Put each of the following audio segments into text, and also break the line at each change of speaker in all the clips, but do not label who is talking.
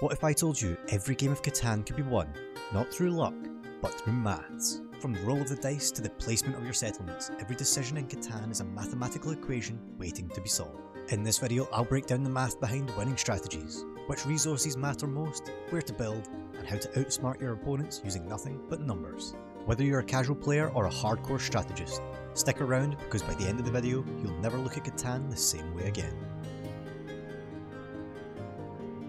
What if I told you every game of Catan could be won, not through luck, but through maths? From the roll of the dice to the placement of your settlements, every decision in Catan is a mathematical equation waiting to be solved. In this video, I'll break down the math behind winning strategies, which resources matter most, where to build, and how to outsmart your opponents using nothing but numbers. Whether you're a casual player or a hardcore strategist, stick around because by the end of the video, you'll never look at Catan the same way again.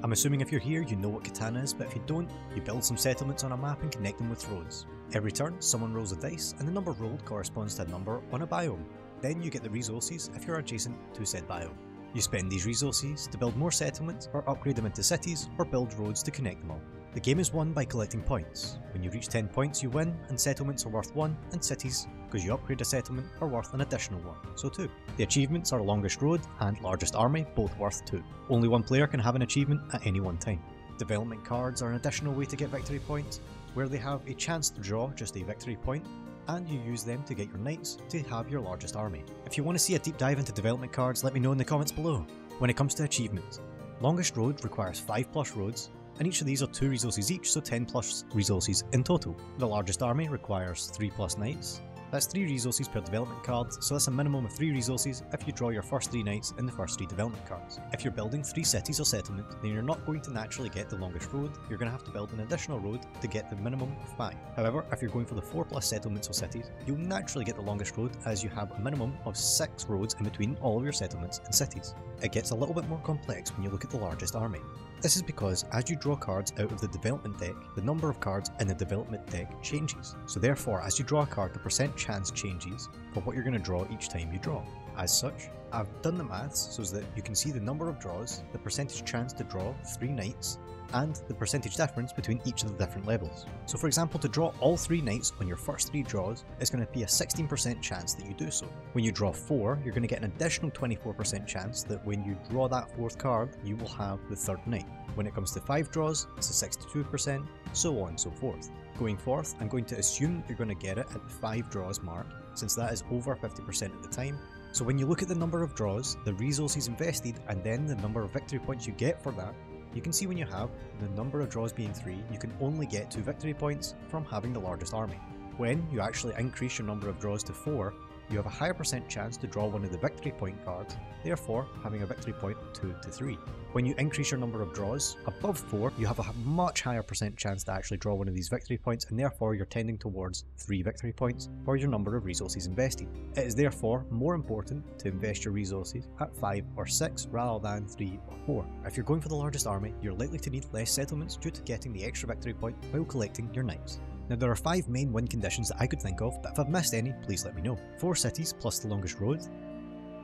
I'm assuming if you're here you know what Catan is, but if you don't, you build some settlements on a map and connect them with roads. Every turn, someone rolls a dice, and the number rolled corresponds to a number on a biome. Then you get the resources if you're adjacent to said biome. You spend these resources to build more settlements, or upgrade them into cities, or build roads to connect them all. The game is won by collecting points. When you reach 10 points you win, and settlements are worth 1, and cities, because you upgrade a settlement, are worth an additional 1, so 2. The achievements are longest road and largest army, both worth 2. Only one player can have an achievement at any one time. Development cards are an additional way to get victory points, where they have a chance to draw just a victory point, and you use them to get your knights to have your largest army. If you want to see a deep dive into development cards, let me know in the comments below. When it comes to achievements, longest road requires 5 plus roads, and each of these are 2 resources each, so 10 plus resources in total. The largest army requires 3 plus knights, that's 3 resources per development card, so that's a minimum of 3 resources if you draw your first 3 knights in the first 3 development cards. If you're building 3 cities or settlements, then you're not going to naturally get the longest road, you're going to have to build an additional road to get the minimum of 5. However, if you're going for the 4 plus settlements or cities, you'll naturally get the longest road as you have a minimum of 6 roads in between all of your settlements and cities. It gets a little bit more complex when you look at the largest army. This is because as you draw cards out of the development deck, the number of cards in the development deck changes. So therefore, as you draw a card, the percent chance changes for what you're going to draw each time you draw. As such, I've done the maths so that you can see the number of draws, the percentage chance to draw 3 knights, and the percentage difference between each of the different levels. So for example, to draw all 3 knights on your first 3 draws, it's going to be a 16% chance that you do so. When you draw 4, you're going to get an additional 24% chance that when you draw that 4th card, you will have the 3rd knight. When it comes to 5 draws, it's a 62%, so on and so forth. Going forth, I'm going to assume you're going to get it at the 5 draws mark, since that is over 50% of the time, so when you look at the number of draws, the resources invested, and then the number of victory points you get for that, you can see when you have the number of draws being 3, you can only get 2 victory points from having the largest army. When you actually increase your number of draws to 4, you have a higher percent chance to draw one of the victory point cards, therefore having a victory point 2 to 3. When you increase your number of draws above 4, you have a much higher percent chance to actually draw one of these victory points and therefore you're tending towards 3 victory points for your number of resources invested. It is therefore more important to invest your resources at 5 or 6 rather than 3 or 4. If you're going for the largest army, you're likely to need less settlements due to getting the extra victory point while collecting your knights. Now there are 5 main win conditions that I could think of, but if I've missed any, please let me know. 4 cities plus the longest road,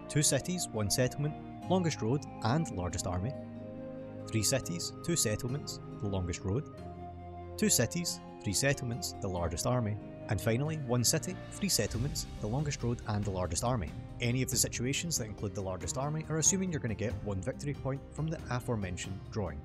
2 cities, 1 settlement, longest road and largest army, 3 cities, 2 settlements, the longest road, 2 cities, 3 settlements, the largest army, and finally 1 city, 3 settlements, the longest road and the largest army. Any of the situations that include the largest army are assuming you're going to get 1 victory point from the aforementioned drawing.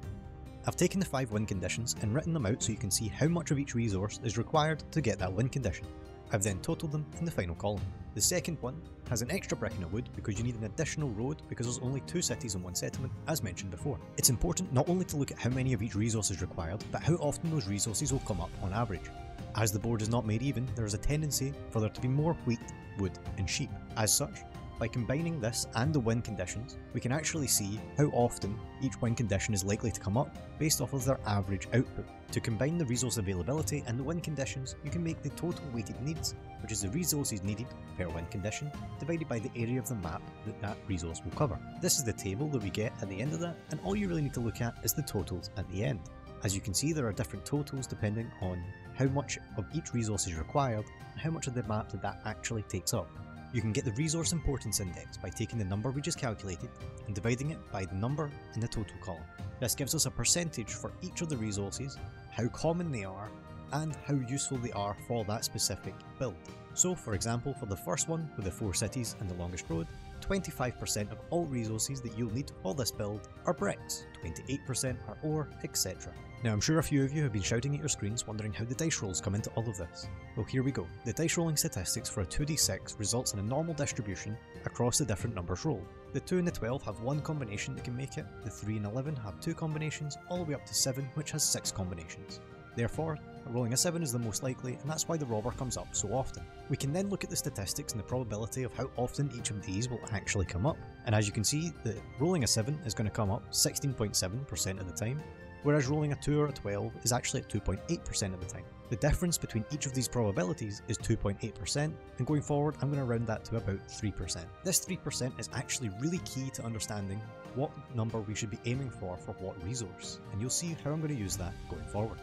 I've taken the 5 win conditions and written them out so you can see how much of each resource is required to get that win condition. I've then totaled them in the final column. The second one has an extra brick in a wood because you need an additional road because there's only two cities and one settlement, as mentioned before. It's important not only to look at how many of each resource is required, but how often those resources will come up on average. As the board is not made even, there is a tendency for there to be more wheat, wood and sheep. As such, by combining this and the win conditions, we can actually see how often each win condition is likely to come up based off of their average output. To combine the resource availability and the win conditions, you can make the total weighted needs, which is the resources needed per win condition, divided by the area of the map that that resource will cover. This is the table that we get at the end of that, and all you really need to look at is the totals at the end. As you can see, there are different totals depending on how much of each resource is required and how much of the map that that actually takes up. You can get the resource importance index by taking the number we just calculated and dividing it by the number in the total column. This gives us a percentage for each of the resources, how common they are, and how useful they are for that specific build. So for example, for the first one with the 4 cities and the longest road, 25% of all resources that you'll need for this build are bricks, 28% are ore, etc. Now I'm sure a few of you have been shouting at your screens wondering how the dice rolls come into all of this. Well here we go. The dice rolling statistics for a 2d6 results in a normal distribution across the different numbers rolled. The 2 and the 12 have one combination that can make it, the 3 and 11 have two combinations, all the way up to 7 which has 6 combinations. Therefore, rolling a 7 is the most likely, and that's why the robber comes up so often. We can then look at the statistics and the probability of how often each of these will actually come up, and as you can see, the rolling a 7 is going to come up 16.7% of the time, whereas rolling a 2 or a 12 is actually at 2.8% of the time. The difference between each of these probabilities is 2.8%, and going forward I'm going to round that to about 3%. This 3% is actually really key to understanding what number we should be aiming for for what resource, and you'll see how I'm going to use that going forward.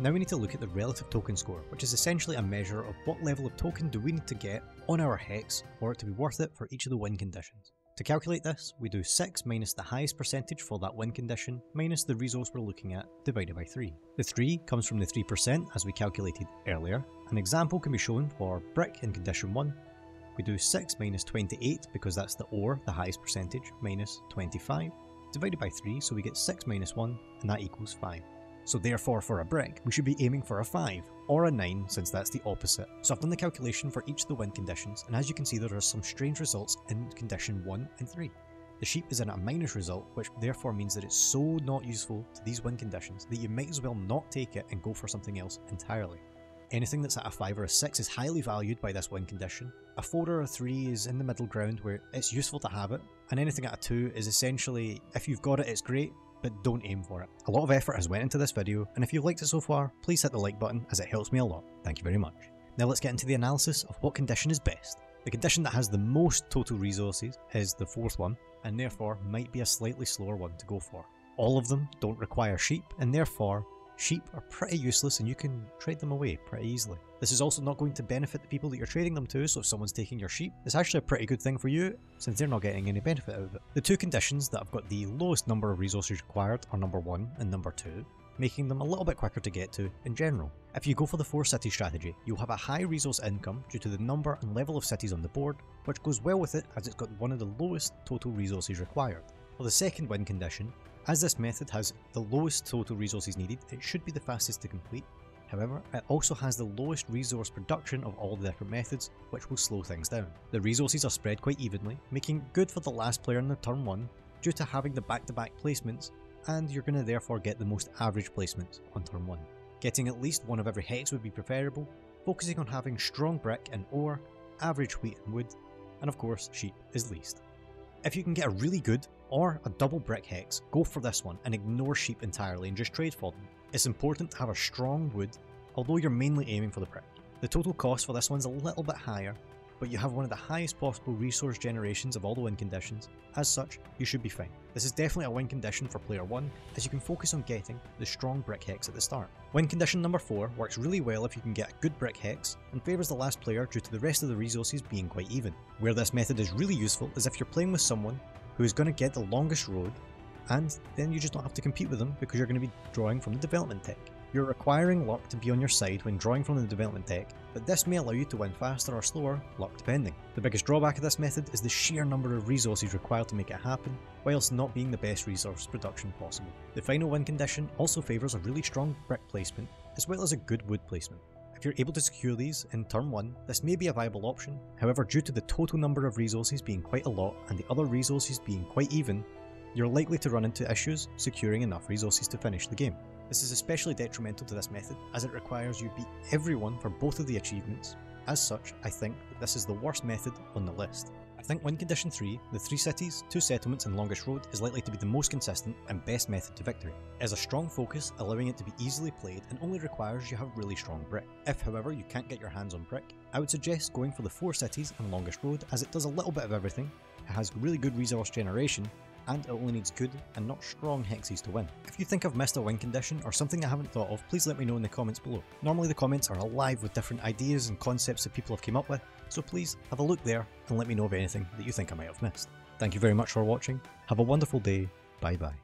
Now we need to look at the relative token score, which is essentially a measure of what level of token do we need to get on our hex for it to be worth it for each of the win conditions. To calculate this, we do 6 minus the highest percentage for that win condition, minus the resource we're looking at, divided by 3. The 3 comes from the 3% as we calculated earlier. An example can be shown for brick in condition 1. We do 6 minus 28 because that's the ore, the highest percentage, minus 25, divided by 3 so we get 6 minus 1 and that equals 5. So therefore for a brick, we should be aiming for a 5, or a 9 since that's the opposite. So I've done the calculation for each of the win conditions, and as you can see there are some strange results in condition 1 and 3. The sheep is in a minus result, which therefore means that it's so not useful to these win conditions that you might as well not take it and go for something else entirely. Anything that's at a 5 or a 6 is highly valued by this win condition. A 4 or a 3 is in the middle ground where it's useful to have it, and anything at a 2 is essentially, if you've got it it's great, but don't aim for it. A lot of effort has went into this video, and if you've liked it so far, please hit the like button as it helps me a lot. Thank you very much. Now let's get into the analysis of what condition is best. The condition that has the most total resources is the fourth one, and therefore might be a slightly slower one to go for. All of them don't require sheep, and therefore sheep are pretty useless and you can trade them away pretty easily. This is also not going to benefit the people that you're trading them to, so if someone's taking your sheep, it's actually a pretty good thing for you, since they're not getting any benefit out of it. The two conditions that have got the lowest number of resources required are number 1 and number 2, making them a little bit quicker to get to in general. If you go for the 4 city strategy, you'll have a high resource income due to the number and level of cities on the board, which goes well with it as it's got one of the lowest total resources required. For the second win condition, as this method has the lowest total resources needed, it should be the fastest to complete, However, it also has the lowest resource production of all the different methods, which will slow things down. The resources are spread quite evenly, making good for the last player in the turn 1 due to having the back-to-back -back placements, and you're going to therefore get the most average placements on turn 1. Getting at least one of every hex would be preferable, focusing on having strong brick and ore, average wheat and wood, and of course sheep is least. If you can get a really good or a double brick hex, go for this one and ignore sheep entirely and just trade for them. It's important to have a strong wood, although you're mainly aiming for the brick. The total cost for this one's a little bit higher, but you have one of the highest possible resource generations of all the win conditions, as such, you should be fine. This is definitely a win condition for player 1, as you can focus on getting the strong brick hex at the start. Win condition number 4 works really well if you can get a good brick hex, and favours the last player due to the rest of the resources being quite even. Where this method is really useful is if you're playing with someone who is going to get the longest road and then you just don't have to compete with them because you're going to be drawing from the development deck. You're requiring luck to be on your side when drawing from the development deck, but this may allow you to win faster or slower, luck depending. The biggest drawback of this method is the sheer number of resources required to make it happen, whilst not being the best resource production possible. The final win condition also favours a really strong brick placement, as well as a good wood placement. If you're able to secure these in turn 1, this may be a viable option, however due to the total number of resources being quite a lot and the other resources being quite even, you're likely to run into issues securing enough resources to finish the game. This is especially detrimental to this method as it requires you beat everyone for both of the achievements. As such, I think that this is the worst method on the list. I think win condition 3, the 3 cities, 2 settlements and longest road is likely to be the most consistent and best method to victory. It has a strong focus, allowing it to be easily played and only requires you have really strong brick. If however you can't get your hands on brick, I would suggest going for the 4 cities and longest road as it does a little bit of everything, it has really good resource generation, and it only needs good and not strong hexes to win. If you think I've missed a win condition or something I haven't thought of, please let me know in the comments below. Normally the comments are alive with different ideas and concepts that people have come up with, so please have a look there and let me know of anything that you think I might have missed. Thank you very much for watching, have a wonderful day, bye bye.